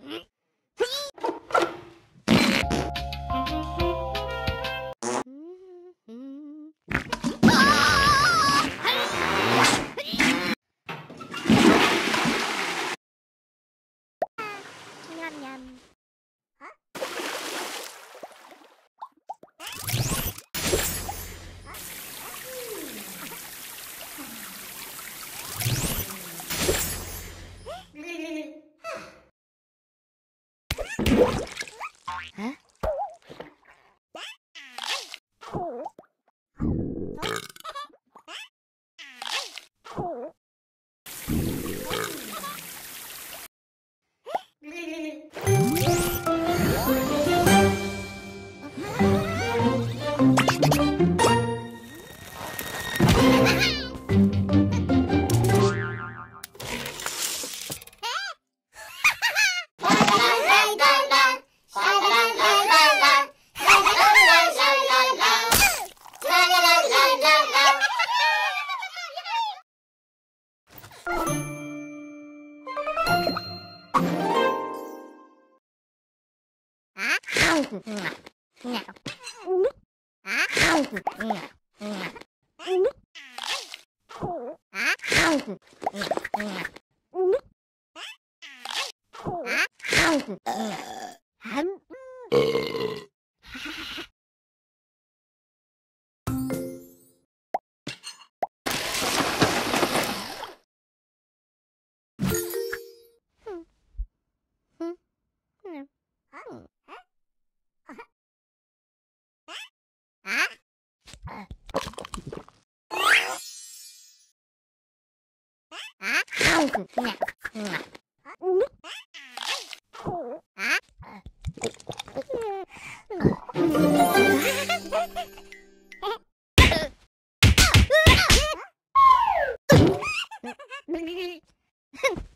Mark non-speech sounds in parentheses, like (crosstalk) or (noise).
nham nham hả? Uh. Hả? (laughs) (laughs)